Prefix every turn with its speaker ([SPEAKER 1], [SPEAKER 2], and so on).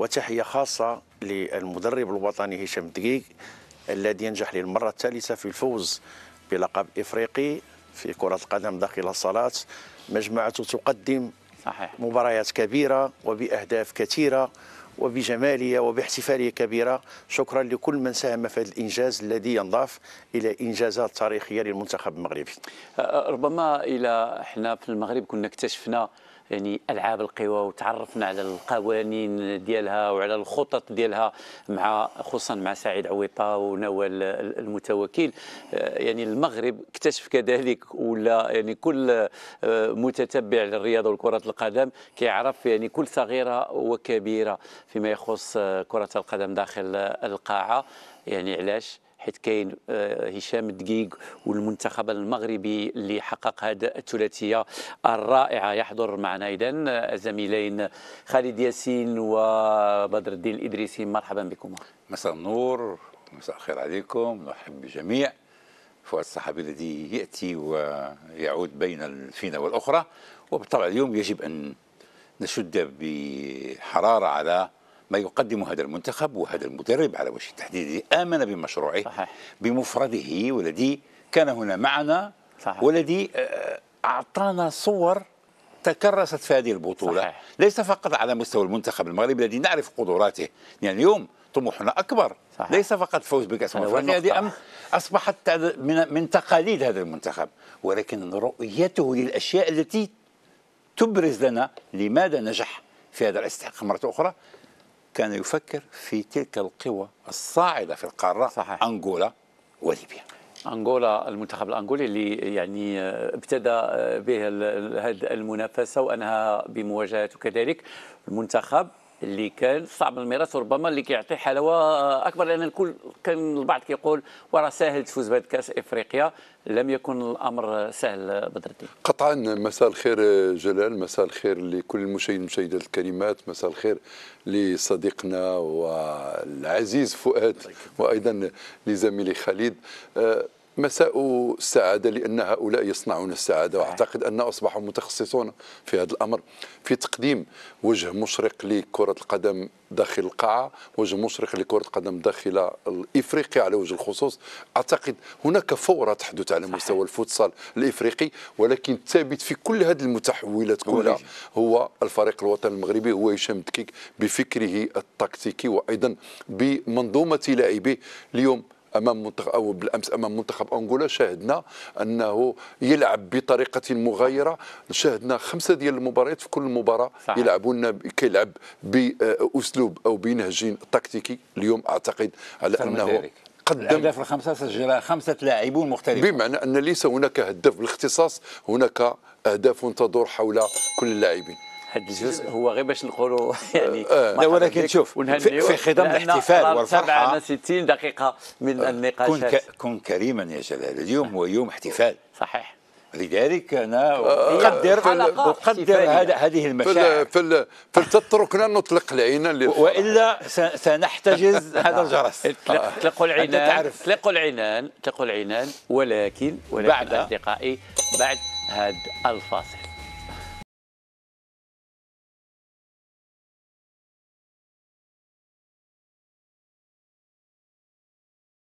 [SPEAKER 1] وتحية خاصة للمدرب الوطني هشام دقيق الذي ينجح للمرة الثالثة في الفوز بلقب إفريقي في كرة القدم داخل الصالات. مجموعته تقدم
[SPEAKER 2] صحيح.
[SPEAKER 1] مباريات كبيرة وبأهداف كثيرة وبجمالية وباحتفالية كبيرة. شكرا لكل من ساهم في هذا الإنجاز الذي ينضاف إلى إنجازات تاريخية للمنتخب المغربي.
[SPEAKER 2] أه، ربما إلى إحنا في المغرب كنا اكتشفنا يعني ألعاب القوى وتعرفنا على القوانين ديالها وعلى الخطط ديالها مع خصوصا مع سعيد عويطة ونوال المتوكل. أه، يعني المغرب اكتشف كذلك ولا يعني كل أه، متتبع للرياضه وكره القدم كيعرف يعني كل صغيرة وكبيرة فيما يخص كرة القدم داخل القاعة. يعني علاش؟ حيث كاين آه، هشام الدقيق والمنتخب المغربي اللي حقق هذه الثلاثية الرائعة. يحضر معنا اذا الزميلين خالد ياسين وبدر الدين الإدريسي. مرحبا بكم.
[SPEAKER 3] مساء النور مساء الخير عليكم. نرحب بالجميع فؤاد الصحابي الذي يأتي ويعود بين الفينة والأخرى. وبالطبع اليوم يجب أن نشد بحرارة على ما يقدمه هذا المنتخب وهذا المدرب على وجه التحديد آمن بمشروعه
[SPEAKER 2] صحيح.
[SPEAKER 3] بمفرده والذي كان هنا معنا
[SPEAKER 2] صحيح.
[SPEAKER 3] والذي آه، أعطانا صور تكرست في هذه البطولة
[SPEAKER 2] صحيح.
[SPEAKER 3] ليس فقط على مستوى المنتخب المغربي الذي نعرف قدراته يعني اليوم طموحنا أكبر
[SPEAKER 2] صحيح.
[SPEAKER 3] ليس فقط فوز بكأس أفريقيا هذه. أم- أصبحت من من تقاليد هذا المنتخب ولكن رؤيته للأشياء التي تبرز لنا لماذا نجح في هذا الاستحقاق مرة أخرى كان يفكر في تلك القوى الصاعدة في القارة
[SPEAKER 2] صحيح.
[SPEAKER 3] أنغولا وليبيا
[SPEAKER 2] أنغولا المنتخب الأنغولي اللي يعني آه، ابتدى آه، به هذه المنافسة وأنهى بمواجهته كذلك المنتخب اللي كان صعب الميراث وربما اللي كيعطي حلاوة آه، أكبر لأن الكل كان البعض كيقول وراه ساهل تفوز بهذا كاس إفريقيا لم يكن الأمر سهل بدر الدين.
[SPEAKER 4] قطعا مساء الخير جلال مساء الخير لكل المشاهدين مشاهدات الكلمات مساء الخير لصديقنا والعزيز فؤاد وأيضا لزميلي خالد. آه، مساء السعادة لأن هؤلاء يصنعون السعادة وأعتقد أن أصبحوا متخصصون في هذا الأمر. في تقديم وجه مشرق لكرة القدم داخل القاعة وجه مشرق لكرة القدم داخل إفريقيا على وجه الخصوص. أعتقد هناك فورة تحدث على مستوى الفوتسال الإفريقي ولكن الثابت في كل هذه المتحولات كلها هو الفريق الوطني المغربي هو هشام دكيك بفكره التكتيكي وأيضا بمنظومة لاعبيه. اليوم أمام منتخب أو بالأمس أمام منتخب أنغولا شاهدنا أنه يلعب بطريقة مغايرة شاهدنا خمسة ديال المباريات في كل مباراة
[SPEAKER 2] صحيح.
[SPEAKER 4] يلعبون كيلعب بأسلوب أو بنهج تكتيكي اليوم أعتقد على أنه
[SPEAKER 3] ذلك.
[SPEAKER 4] قدم
[SPEAKER 3] الأهداف الخمسة سجلها خمسة لاعبون مختلفون
[SPEAKER 4] بمعنى أن ليس هناك هداف بالاختصاص هناك أهداف تدور حول كل اللاعبين
[SPEAKER 2] هذا الجزء هو غير باش نقولوا يعني
[SPEAKER 4] آه.
[SPEAKER 3] لا، ولكن شوف، في-
[SPEAKER 2] لأن
[SPEAKER 3] الاحتفال والفرحة-
[SPEAKER 2] تابعنا 60 دقيقة من
[SPEAKER 3] كن,
[SPEAKER 2] النقاشات
[SPEAKER 3] ك... كن كريما يا جلال اليوم هو يوم احتفال.
[SPEAKER 2] صحيح.
[SPEAKER 3] لذلك أنا
[SPEAKER 2] هي أقدر
[SPEAKER 3] أقدر هذه المشاعر.
[SPEAKER 4] فل فلتتركنا نطلق العين.
[SPEAKER 3] وإلا سنحتجز هذا الجرس.
[SPEAKER 2] اطلق- اطلقوا
[SPEAKER 3] أنت
[SPEAKER 2] العنان.
[SPEAKER 3] تعرف.
[SPEAKER 2] اطلقوا العنان اطلقوا العنان ولكن ولكن
[SPEAKER 3] بعد.
[SPEAKER 2] أصدقائي بعد هذا الفاصل.